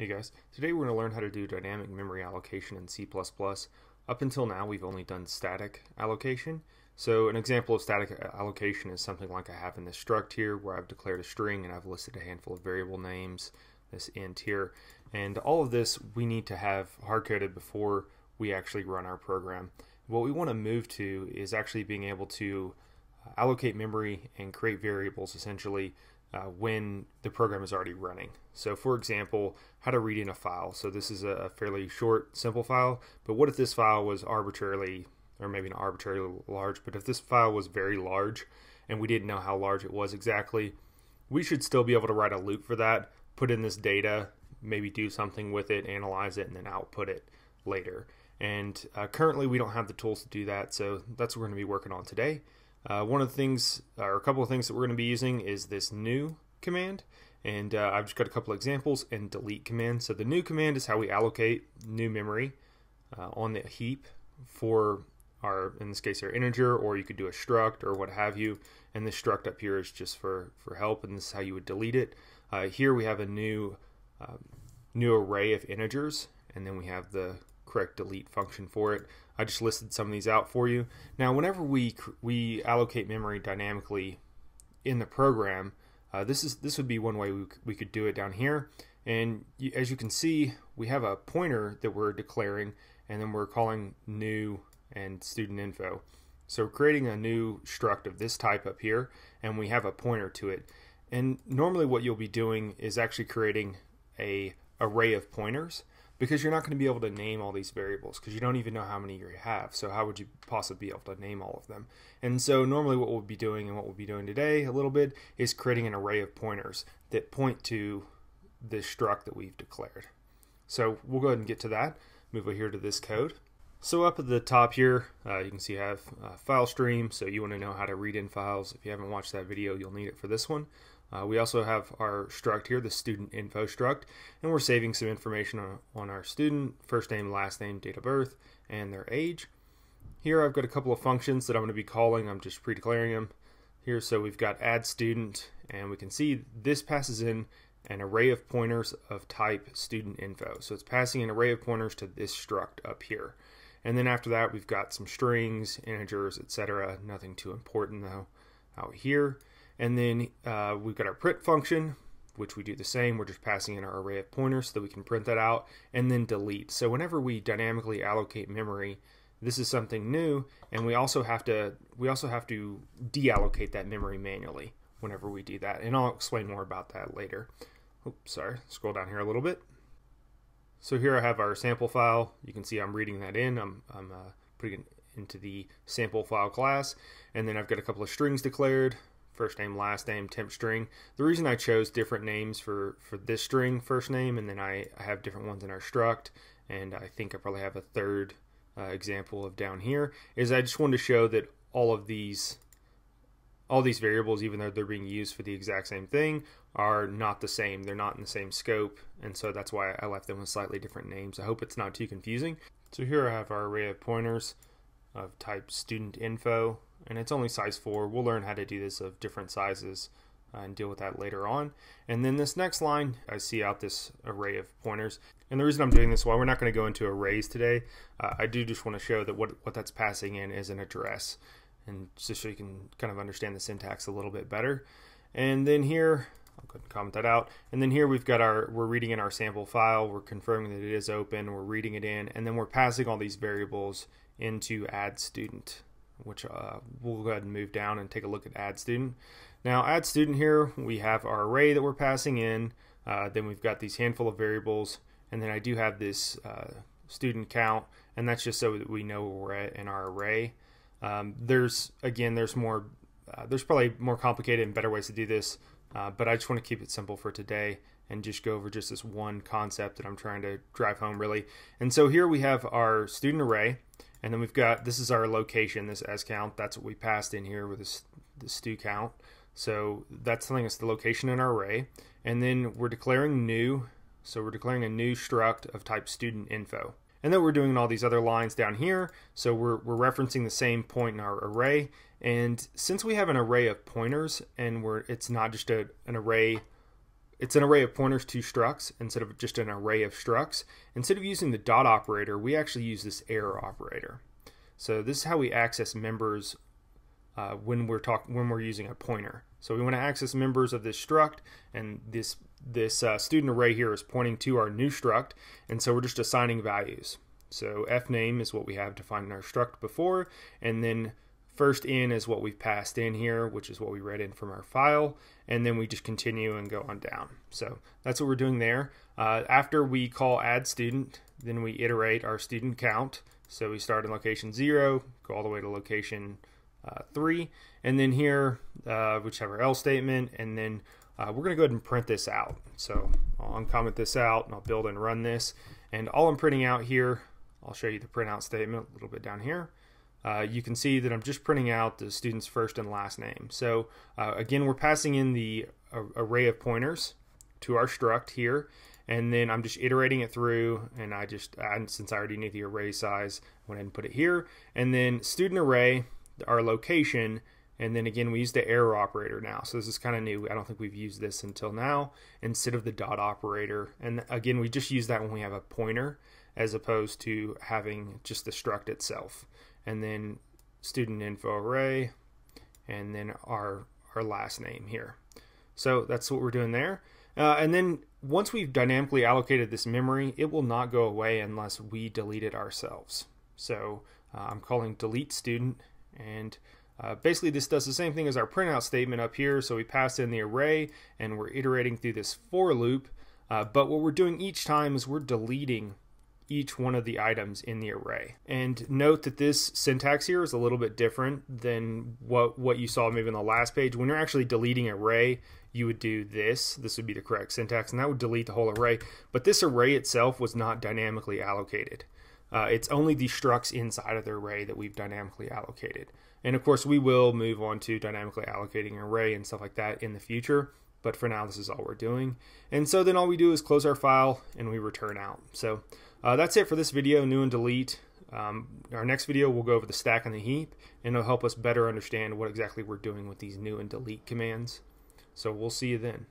Hey guys, today we're going to learn how to do dynamic memory allocation in C++. Up until now we've only done static allocation. So an example of static allocation is something like I have in this struct here where I've declared a string and I've listed a handful of variable names, this int here. And all of this we need to have hard-coded before we actually run our program. What we want to move to is actually being able to uh, allocate memory and create variables essentially uh, when the program is already running. So for example, how to read in a file. So this is a fairly short, simple file, but what if this file was arbitrarily, or maybe not arbitrarily large, but if this file was very large and we didn't know how large it was exactly, we should still be able to write a loop for that, put in this data, maybe do something with it, analyze it, and then output it later. And uh, currently we don't have the tools to do that, so that's what we're going to be working on today. Uh, one of the things, or a couple of things that we're going to be using is this new command. And uh, I've just got a couple examples and delete command. So the new command is how we allocate new memory uh, on the heap for our, in this case, our integer, or you could do a struct or what have you. And this struct up here is just for, for help, and this is how you would delete it. Uh, here we have a new, um, new array of integers, and then we have the correct delete function for it. I just listed some of these out for you. Now, whenever we we allocate memory dynamically in the program, uh, this is this would be one way we, we could do it down here. And you, as you can see, we have a pointer that we're declaring, and then we're calling new and student info. So creating a new struct of this type up here, and we have a pointer to it. And normally what you'll be doing is actually creating a array of pointers because you're not going to be able to name all these variables because you don't even know how many you have. So how would you possibly be able to name all of them? And so normally what we'll be doing and what we'll be doing today a little bit is creating an array of pointers that point to this struct that we've declared. So we'll go ahead and get to that. Move over here to this code. So up at the top here, uh, you can see I have file stream. So you want to know how to read in files. If you haven't watched that video, you'll need it for this one. Uh, we also have our struct here, the student info struct, and we're saving some information on, on our student, first name, last name, date of birth, and their age. Here I've got a couple of functions that I'm going to be calling. I'm just pre-declaring them here. So we've got add student, and we can see this passes in an array of pointers of type student info. So it's passing an array of pointers to this struct up here. And then after that, we've got some strings, integers, etc. Nothing too important though out here. And then uh, we've got our print function, which we do the same. We're just passing in our array of pointers so that we can print that out and then delete. So whenever we dynamically allocate memory, this is something new and we also have to we also have to deallocate that memory manually whenever we do that. And I'll explain more about that later. Oops, sorry. Scroll down here a little bit. So here I have our sample file. You can see I'm reading that in. I'm, I'm uh, putting it into the sample file class. And then I've got a couple of strings declared first name, last name, temp string. The reason I chose different names for, for this string, first name, and then I, I have different ones in our struct, and I think I probably have a third uh, example of down here, is I just wanted to show that all of these all these variables, even though they're being used for the exact same thing, are not the same. They're not in the same scope, and so that's why I left them with slightly different names. I hope it's not too confusing. So here I have our array of pointers of type student info and it's only size 4. We'll learn how to do this of different sizes uh, and deal with that later on. And then this next line, I see out this array of pointers. And the reason I'm doing this, while we're not going to go into arrays today, uh, I do just want to show that what, what that's passing in is an address. And just so you can kind of understand the syntax a little bit better. And then here, I'll go ahead and comment that out. And then here we've got our, we're reading in our sample file, we're confirming that it is open, we're reading it in, and then we're passing all these variables into add student which uh, we'll go ahead and move down and take a look at add student. Now add student here, we have our array that we're passing in, uh, then we've got these handful of variables, and then I do have this uh, student count, and that's just so that we know where we're at in our array. Um, there's, again, there's more, uh, there's probably more complicated and better ways to do this, uh, but I just want to keep it simple for today and just go over just this one concept that I'm trying to drive home really. And so here we have our student array, and then we've got, this is our location, this s count. That's what we passed in here with this, the stu count. So that's telling us the location in our array. And then we're declaring new. So we're declaring a new struct of type student info. And then we're doing all these other lines down here. So we're, we're referencing the same point in our array. And since we have an array of pointers and we're, it's not just a, an array it's an array of pointers to structs instead of just an array of structs. Instead of using the dot operator, we actually use this arrow operator. So this is how we access members uh, when we're talking when we're using a pointer. So we want to access members of this struct, and this this uh, student array here is pointing to our new struct, and so we're just assigning values. So f name is what we have defined in our struct before, and then first in is what we've passed in here, which is what we read in from our file, and then we just continue and go on down. So that's what we're doing there. Uh, after we call add student, then we iterate our student count. So we start in location zero, go all the way to location uh, three, and then here, uh, whichever else statement, and then uh, we're going to go ahead and print this out. So I'll uncomment this out, and I'll build and run this. And all I'm printing out here, I'll show you the printout statement a little bit down here. Uh, you can see that I'm just printing out the student's first and last name. So uh, again, we're passing in the array of pointers to our struct here, and then I'm just iterating it through, and I just, since I already knew the array size, I went ahead and put it here. And then student array, our location, and then again, we use the arrow operator now. So this is kind of new. I don't think we've used this until now instead of the dot operator. And again, we just use that when we have a pointer as opposed to having just the struct itself. And then student info array, and then our, our last name here. So that's what we're doing there. Uh, and then once we've dynamically allocated this memory, it will not go away unless we delete it ourselves. So uh, I'm calling delete student and uh, basically this does the same thing as our printout statement up here. So we pass in the array and we're iterating through this for loop. Uh, but what we're doing each time is we're deleting each one of the items in the array. And note that this syntax here is a little bit different than what, what you saw maybe on the last page. When you're actually deleting an array, you would do this. This would be the correct syntax, and that would delete the whole array. But this array itself was not dynamically allocated. Uh, it's only the structs inside of the array that we've dynamically allocated. And of course, we will move on to dynamically allocating an array and stuff like that in the future. But for now, this is all we're doing. And so then all we do is close our file and we return out. So uh, that's it for this video, new and delete. Um, our next video, we'll go over the stack and the heap, and it'll help us better understand what exactly we're doing with these new and delete commands. So we'll see you then.